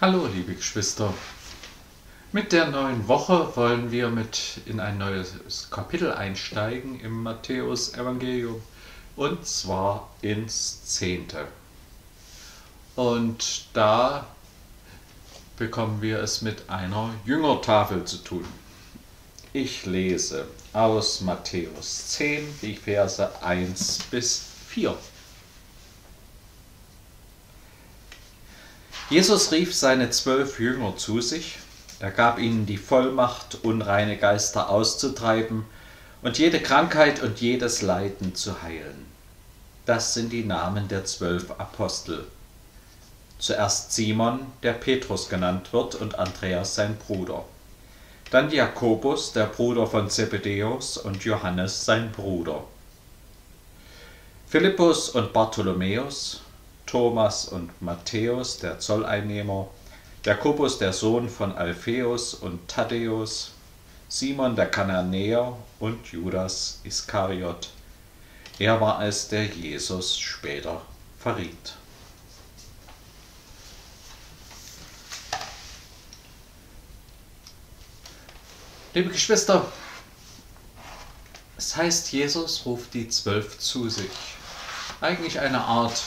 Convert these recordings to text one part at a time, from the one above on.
Hallo, liebe Geschwister. Mit der neuen Woche wollen wir mit in ein neues Kapitel einsteigen im Matthäus-Evangelium und zwar ins Zehnte. Und da bekommen wir es mit einer Jüngertafel zu tun. Ich lese aus Matthäus 10 die Verse 1 bis 4. Jesus rief seine zwölf Jünger zu sich, er gab ihnen die Vollmacht, unreine Geister auszutreiben und jede Krankheit und jedes Leiden zu heilen. Das sind die Namen der zwölf Apostel. Zuerst Simon, der Petrus genannt wird, und Andreas sein Bruder. Dann Jakobus, der Bruder von Zebedeus, und Johannes sein Bruder. Philippus und Bartholomäus, Thomas und Matthäus, der Zolleinnehmer, Jakobus, der Sohn von Alpheus und Thaddäus, Simon der Kananäer und Judas Iskariot. Er war es, der Jesus später verriet. Liebe Geschwister, es heißt, Jesus ruft die Zwölf zu sich. Eigentlich eine Art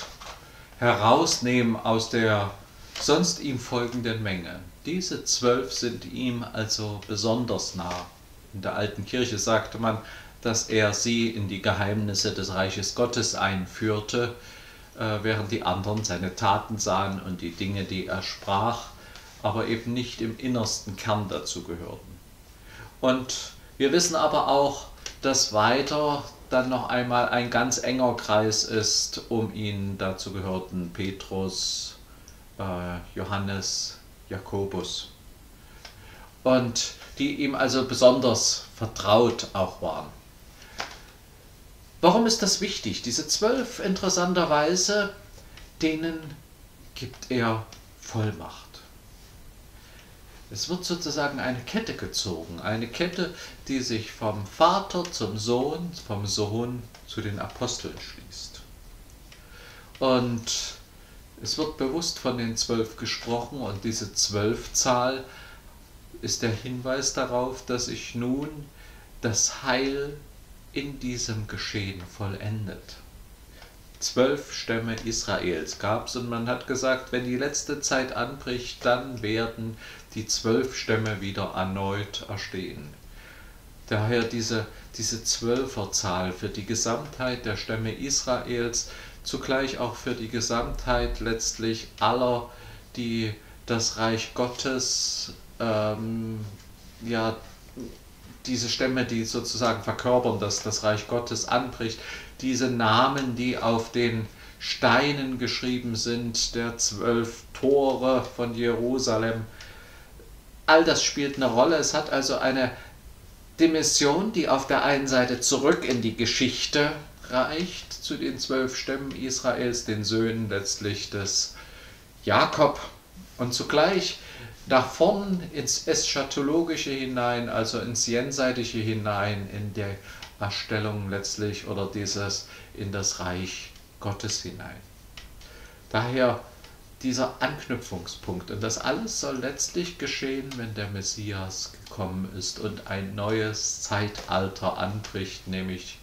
herausnehmen aus der sonst ihm folgenden Menge. Diese zwölf sind ihm also besonders nah. In der alten Kirche sagte man, dass er sie in die Geheimnisse des Reiches Gottes einführte, äh, während die anderen seine Taten sahen und die Dinge, die er sprach, aber eben nicht im innersten Kern dazu gehörten. Und wir wissen aber auch, dass weiter dann noch einmal ein ganz enger Kreis ist, um ihn dazu gehörten Petrus, äh, Johannes, Jakobus. Und die ihm also besonders vertraut auch waren. Warum ist das wichtig? Diese zwölf interessanterweise, denen gibt er Vollmacht. Es wird sozusagen eine Kette gezogen, eine Kette, die sich vom Vater zum Sohn, vom Sohn zu den Aposteln schließt. Und es wird bewusst von den zwölf gesprochen und diese Zwölfzahl ist der Hinweis darauf, dass sich nun das Heil in diesem Geschehen vollendet zwölf Stämme Israels gab es und man hat gesagt, wenn die letzte Zeit anbricht, dann werden die zwölf Stämme wieder erneut erstehen. Daher diese, diese Zwölferzahl für die Gesamtheit der Stämme Israels, zugleich auch für die Gesamtheit letztlich aller, die das Reich Gottes, ähm, ja, diese Stämme, die sozusagen verkörpern, dass das Reich Gottes anbricht, diese Namen, die auf den Steinen geschrieben sind, der zwölf Tore von Jerusalem. All das spielt eine Rolle. Es hat also eine Dimension, die auf der einen Seite zurück in die Geschichte reicht, zu den zwölf Stämmen Israels, den Söhnen letztlich des Jakob, und zugleich nach vorn ins Eschatologische hinein, also ins Jenseitige hinein, in der Erstellung letztlich oder dieses in das Reich Gottes hinein. Daher dieser Anknüpfungspunkt. Und das alles soll letztlich geschehen, wenn der Messias gekommen ist und ein neues Zeitalter anbricht, nämlich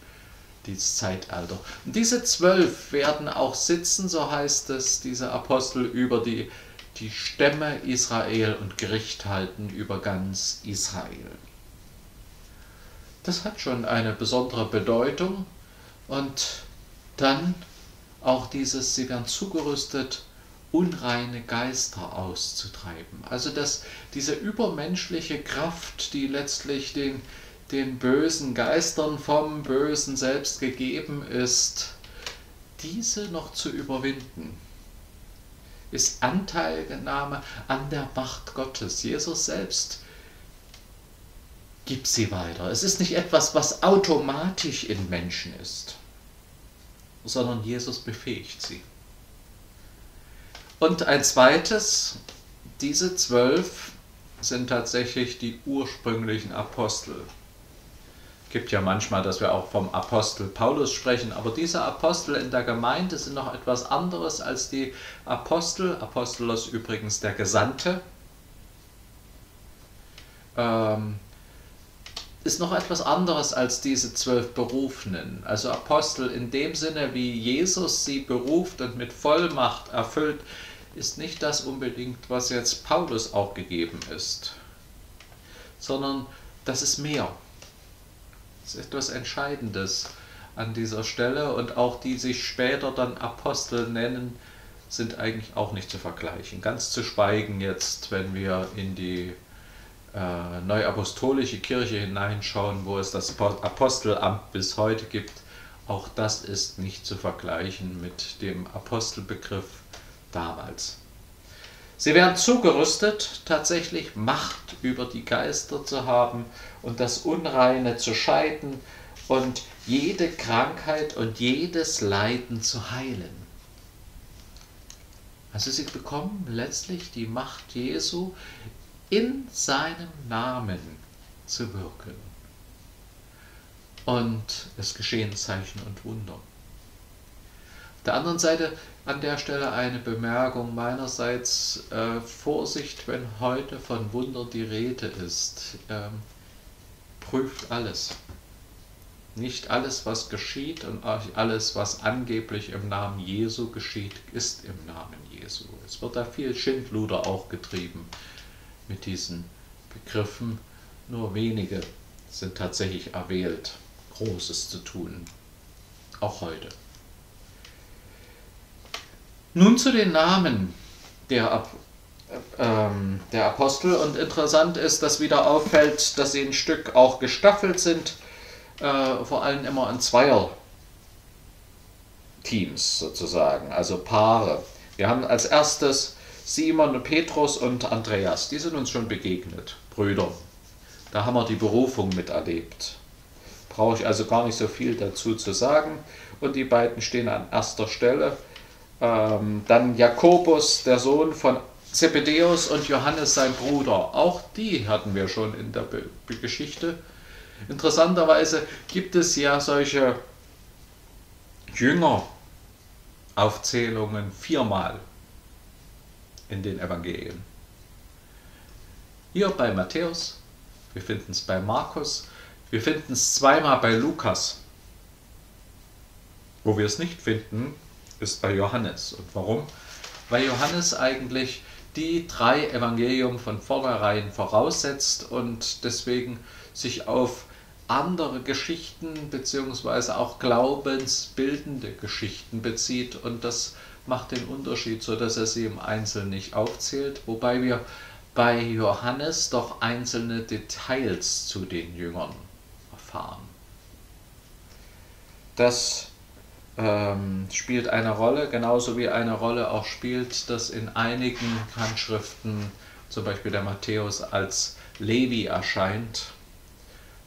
dieses Zeitalter. Und diese zwölf werden auch sitzen, so heißt es, diese Apostel, über die, die Stämme Israel und Gericht halten über ganz Israel das hat schon eine besondere Bedeutung. Und dann auch dieses, sie werden zugerüstet, unreine Geister auszutreiben. Also dass diese übermenschliche Kraft, die letztlich den, den bösen Geistern vom Bösen selbst gegeben ist, diese noch zu überwinden, ist Anteilnahme an der Macht Gottes. Jesus selbst gib sie weiter. Es ist nicht etwas, was automatisch in Menschen ist, sondern Jesus befähigt sie. Und ein zweites, diese zwölf sind tatsächlich die ursprünglichen Apostel. Gibt ja manchmal, dass wir auch vom Apostel Paulus sprechen, aber diese Apostel in der Gemeinde sind noch etwas anderes als die Apostel. Apostolos übrigens der Gesandte. Ähm, ist noch etwas anderes als diese zwölf Berufenen. Also Apostel in dem Sinne, wie Jesus sie beruft und mit Vollmacht erfüllt, ist nicht das unbedingt, was jetzt Paulus auch gegeben ist, sondern das ist mehr. Das ist etwas Entscheidendes an dieser Stelle und auch die sich später dann Apostel nennen, sind eigentlich auch nicht zu vergleichen. Ganz zu schweigen jetzt, wenn wir in die äh, neuapostolische Kirche hineinschauen, wo es das Apostelamt bis heute gibt, auch das ist nicht zu vergleichen mit dem Apostelbegriff damals. Sie werden zugerüstet, tatsächlich Macht über die Geister zu haben und das Unreine zu scheiden und jede Krankheit und jedes Leiden zu heilen. Also sie bekommen letztlich die Macht Jesu in seinem Namen zu wirken. Und es geschehen Zeichen und Wunder. Auf der anderen Seite an der Stelle eine Bemerkung meinerseits. Äh, Vorsicht, wenn heute von Wunder die Rede ist. Ähm, prüft alles. Nicht alles, was geschieht und alles, was angeblich im Namen Jesu geschieht, ist im Namen Jesu. Es wird da viel Schindluder auch getrieben mit diesen Begriffen. Nur wenige sind tatsächlich erwählt, Großes zu tun, auch heute. Nun zu den Namen der, ähm, der Apostel. Und interessant ist, dass wieder auffällt, dass sie ein Stück auch gestaffelt sind, äh, vor allem immer in Zweier-Teams sozusagen, also Paare. Wir haben als erstes Simon, Petrus und Andreas. Die sind uns schon begegnet, Brüder. Da haben wir die Berufung miterlebt. Brauche ich also gar nicht so viel dazu zu sagen. Und die beiden stehen an erster Stelle. Ähm, dann Jakobus, der Sohn von Zebedeus und Johannes, sein Bruder. Auch die hatten wir schon in der Be Geschichte. Interessanterweise gibt es ja solche Jüngeraufzählungen viermal in den Evangelien. Hier bei Matthäus, wir finden es bei Markus, wir finden es zweimal bei Lukas. Wo wir es nicht finden, ist bei Johannes. Und warum? Weil Johannes eigentlich die drei Evangelium von vornherein voraussetzt und deswegen sich auf andere Geschichten bzw. auch glaubensbildende Geschichten bezieht und das macht den Unterschied, so dass er sie im Einzelnen nicht aufzählt, wobei wir bei Johannes doch einzelne Details zu den Jüngern erfahren. Das ähm, spielt eine Rolle, genauso wie eine Rolle auch spielt, dass in einigen Handschriften, zum Beispiel der Matthäus, als Levi erscheint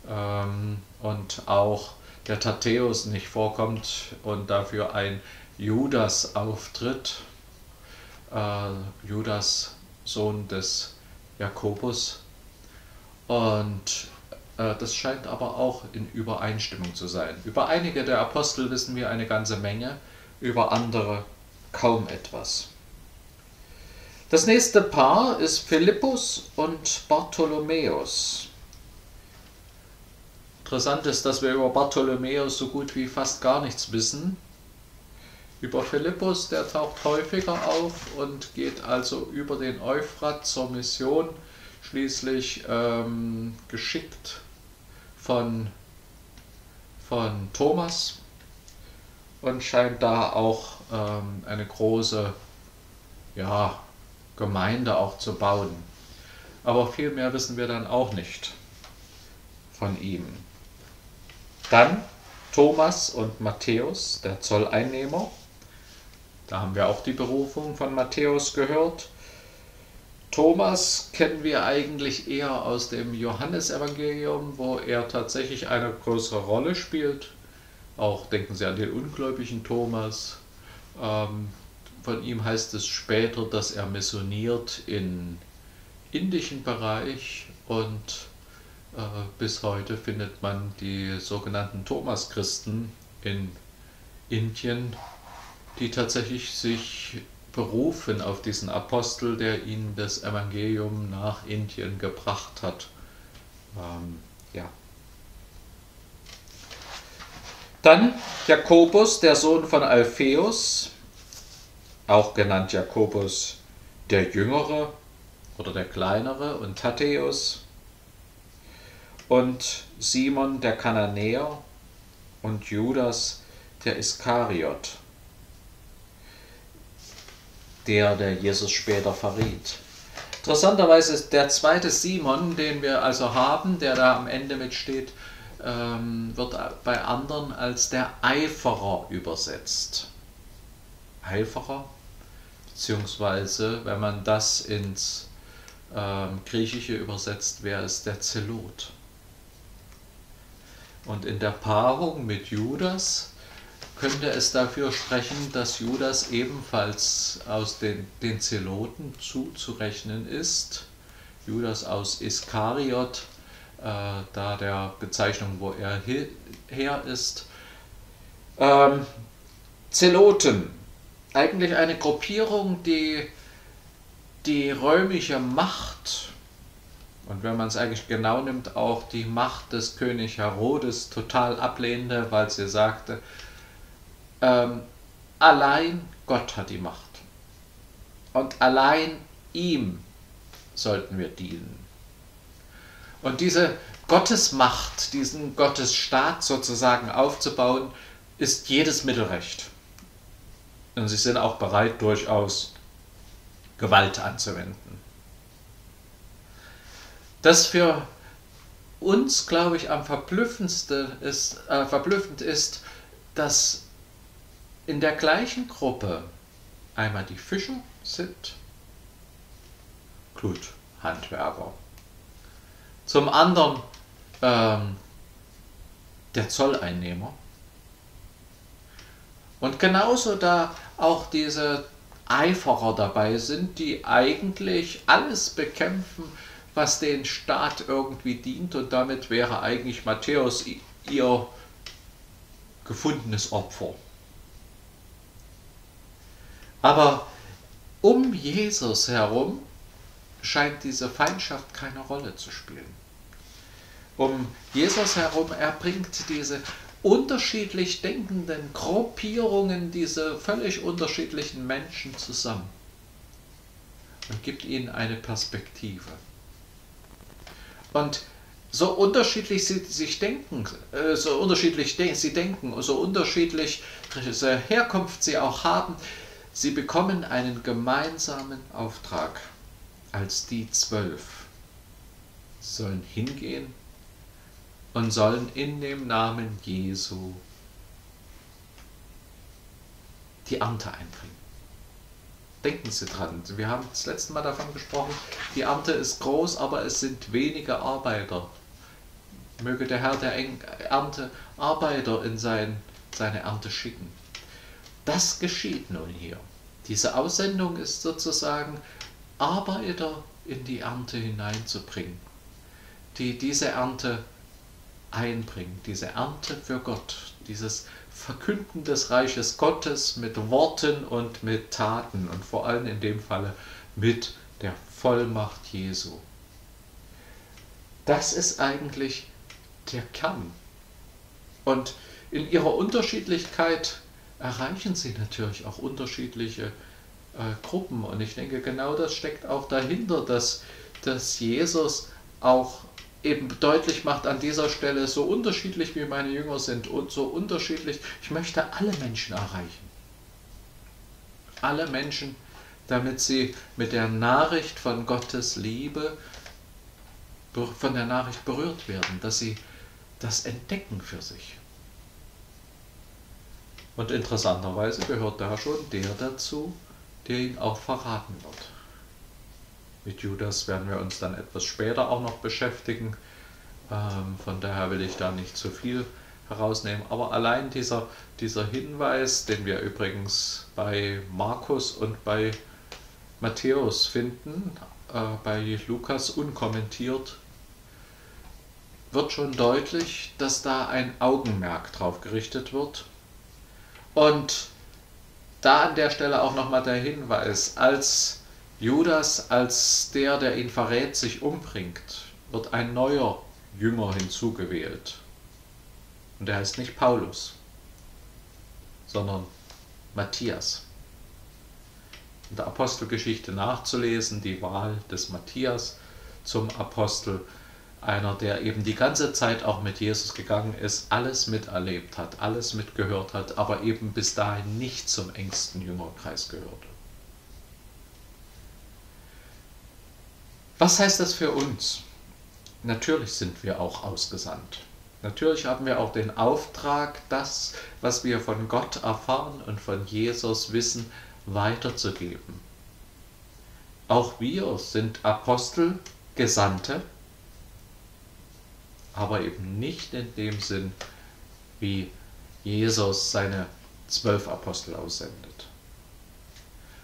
ähm, und auch der Thaddäus nicht vorkommt und dafür ein Judas auftritt. Äh, Judas, Sohn des Jakobus. Und das scheint aber auch in Übereinstimmung zu sein. Über einige der Apostel wissen wir eine ganze Menge, über andere kaum etwas. Das nächste Paar ist Philippus und Bartholomäus. Interessant ist, dass wir über Bartholomäus so gut wie fast gar nichts wissen. Über Philippus, der taucht häufiger auf und geht also über den Euphrat zur Mission, schließlich ähm, geschickt von, von Thomas und scheint da auch ähm, eine große ja, Gemeinde auch zu bauen. Aber viel mehr wissen wir dann auch nicht von ihm. Dann Thomas und Matthäus, der Zolleinnehmer. Da haben wir auch die Berufung von Matthäus gehört. Thomas kennen wir eigentlich eher aus dem Johannesevangelium, wo er tatsächlich eine größere Rolle spielt. Auch denken Sie an den ungläubigen Thomas. Ähm, von ihm heißt es später, dass er missioniert im indischen Bereich und Äh, bis heute findet man die sogenannten Thomas-Christen in Indien, die tatsächlich sich berufen auf diesen Apostel, der ihnen das Evangelium nach Indien gebracht hat. Ähm, ja. Dann Jakobus, der Sohn von Alpheus, auch genannt Jakobus der Jüngere oder der Kleinere und Thaddäus und Simon der Kananäer und Judas der Iskariot, der der Jesus später verriet. Interessanterweise ist der zweite Simon, den wir also haben, der da am Ende mitsteht, ähm, wird bei anderen als der Eiferer übersetzt. Eiferer, beziehungsweise wenn man das ins ähm, Griechische übersetzt, wäre es der Zelot. Und in der Paarung mit Judas könnte es dafür sprechen, dass Judas ebenfalls aus den, den Zeloten zuzurechnen ist. Judas aus Iskariot, äh, da der Bezeichnung, wo er her ist. Ähm, Zeloten, eigentlich eine Gruppierung, die die römische Macht und wenn man es eigentlich genau nimmt, auch die Macht des König Herodes total ablehnte, weil sie sagte, ähm, allein Gott hat die Macht. Und allein ihm sollten wir dienen. Und diese Gottesmacht, diesen Gottesstaat sozusagen aufzubauen, ist jedes Mittelrecht. Und sie sind auch bereit, durchaus Gewalt anzuwenden. Das für uns, glaube ich, am verblüffendsten ist, äh, verblüffend ist, dass in der gleichen Gruppe einmal die Fischer sind, gut, Handwerker. Zum anderen ähm, der Zolleinnehmer. Und genauso da auch diese Eiferer dabei sind, die eigentlich alles bekämpfen, was den Staat irgendwie dient und damit wäre eigentlich Matthäus ihr gefundenes Opfer. Aber um Jesus herum scheint diese Feindschaft keine Rolle zu spielen. Um Jesus herum, er bringt diese unterschiedlich denkenden Gruppierungen, diese völlig unterschiedlichen Menschen zusammen und gibt ihnen eine Perspektive. Und so unterschiedlich sie sich denken, äh, so unterschiedlich sie denken, so unterschiedlich Herkunft sie auch haben, sie bekommen einen gemeinsamen Auftrag als die zwölf. Sie sollen hingehen und sollen in dem Namen Jesu die Ernte einbringen. Denken Sie dran, wir haben das letzte Mal davon gesprochen, die Ernte ist groß, aber es sind wenige Arbeiter. Möge der Herr der Ernte Arbeiter in sein, seine Ernte schicken. Das geschieht nun hier. Diese Aussendung ist sozusagen, Arbeiter in die Ernte hineinzubringen, die diese Ernte einbringen, diese Ernte für Gott, dieses Verkünden des Reiches Gottes mit Worten und mit Taten und vor allem in dem Falle mit der Vollmacht Jesu. Das ist eigentlich der Kern. Und in ihrer Unterschiedlichkeit erreichen sie natürlich auch unterschiedliche äh, Gruppen. Und ich denke, genau das steckt auch dahinter, dass, dass Jesus auch eben deutlich macht an dieser Stelle, so unterschiedlich wie meine Jünger sind und so unterschiedlich, ich möchte alle Menschen erreichen. Alle Menschen, damit sie mit der Nachricht von Gottes Liebe, von der Nachricht berührt werden, dass sie das entdecken für sich. Und interessanterweise gehört da schon der dazu, der ihn auch verraten wird. Mit Judas werden wir uns dann etwas später auch noch beschäftigen. Ähm, von daher will ich da nicht zu viel herausnehmen. Aber allein dieser, dieser Hinweis, den wir übrigens bei Markus und bei Matthäus finden, äh, bei Lukas unkommentiert, wird schon deutlich, dass da ein Augenmerk drauf gerichtet wird. Und da an der Stelle auch nochmal der Hinweis, als Judas, als der, der ihn verrät, sich umbringt, wird ein neuer Jünger hinzugewählt. Und er heißt nicht Paulus, sondern Matthias. In der Apostelgeschichte nachzulesen, die Wahl des Matthias zum Apostel, einer, der eben die ganze Zeit auch mit Jesus gegangen ist, alles miterlebt hat, alles mitgehört hat, aber eben bis dahin nicht zum engsten Jüngerkreis gehörte. Was heißt das für uns? Natürlich sind wir auch ausgesandt. Natürlich haben wir auch den Auftrag, das, was wir von Gott erfahren und von Jesus wissen, weiterzugeben. Auch wir sind Apostel, Gesandte, aber eben nicht in dem Sinn, wie Jesus seine zwölf Apostel aussendet,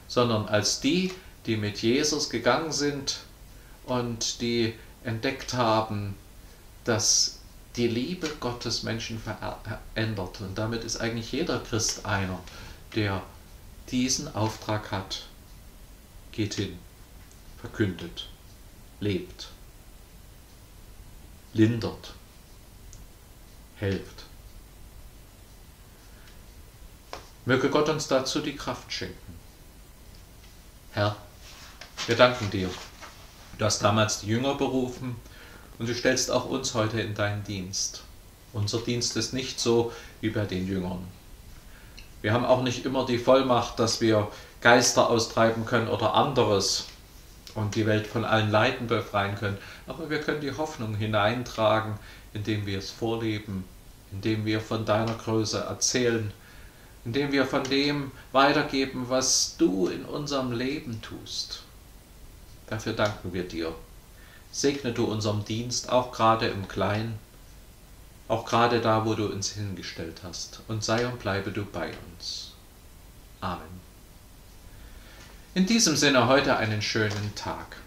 sondern als die, die mit Jesus gegangen sind und die entdeckt haben, dass die Liebe Gottes Menschen verändert. Und damit ist eigentlich jeder Christ einer, der diesen Auftrag hat. Geht hin, verkündet, lebt, lindert, hilft. Möge Gott uns dazu die Kraft schenken. Herr, wir danken dir. Du hast damals die Jünger berufen und du stellst auch uns heute in deinen Dienst. Unser Dienst ist nicht so wie bei den Jüngern. Wir haben auch nicht immer die Vollmacht, dass wir Geister austreiben können oder anderes und die Welt von allen Leiden befreien können. Aber wir können die Hoffnung hineintragen, indem wir es vorleben, indem wir von deiner Größe erzählen, indem wir von dem weitergeben, was du in unserem Leben tust. Dafür danken wir dir. Segne du unserem Dienst auch gerade im Kleinen, auch gerade da, wo du uns hingestellt hast, und sei und bleibe du bei uns. Amen. In diesem Sinne heute einen schönen Tag.